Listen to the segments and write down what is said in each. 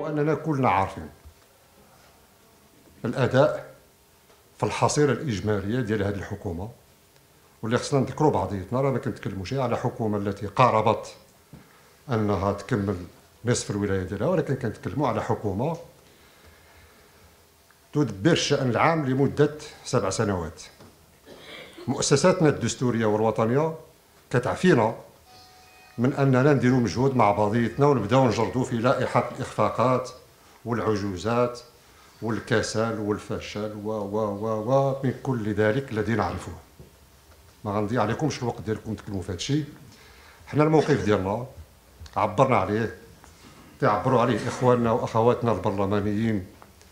وأننا كلنا عارفين الأداء في الحصيلة الإجمالية ديال هذه الحكومة واللي خصنا نذكروا بعضياتنا راه ما كنتكلموش على حكومة التي قاربت أنها تكمل نصف الولاية ديالها ولكن كنتكلموا على حكومة تدبر الشأن العام لمدة سبع سنوات. مؤسساتنا الدستورية والوطنية كتعفينا من أننا نديروا مجهود مع بعضياتنا ونبداو نجردوا في لائحة الإخفاقات والعجوزات والكسل والفشل و و و و من كل ذلك الذي نعرفه ما غنضيع عليكمش الوقت ديالكم تكلموا في هذا الشيء حنا الموقف ديالنا عبرنا عليه تعبروا عليه إخواننا وأخواتنا البرلمانيين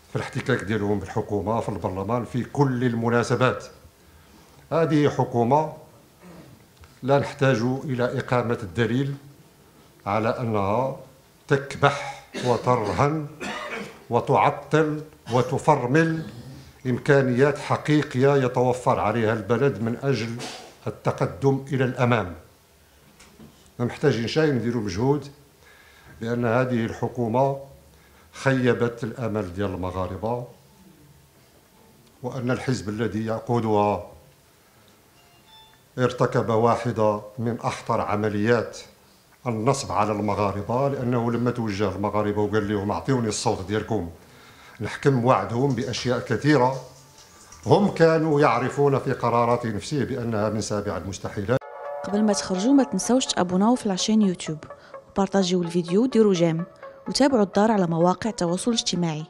في الاحتكاك ديالهم بالحكومة في البرلمان في كل المناسبات. هذه حكومة لا نحتاج إلى إقامة الدليل على أنها تكبح وترهن وتعطل وتفرمل إمكانيات حقيقية يتوفر عليها البلد من أجل التقدم إلى الأمام. ما محتاجين شيء نديروا مجهود لأن هذه الحكومة خيبت الأمل ديال المغاربة وأن الحزب الذي يقودها ارتكب واحدة من أخطر عمليات النصب على المغاربة لأنه لما توجه المغاربة وقال لهم أعطيوني الصوت ديالكم نحكم وعدهم بأشياء كثيرة. هم كانوا يعرفون في قرارات نفسه بأنها من سابع المستحيلات. قبل ما تخرجوا ما تنسوش تابوناو في العشان يوتيوب. وبارطاجيو الفيديو وديروا جيم. وتابعوا الدار على مواقع التواصل الاجتماعي.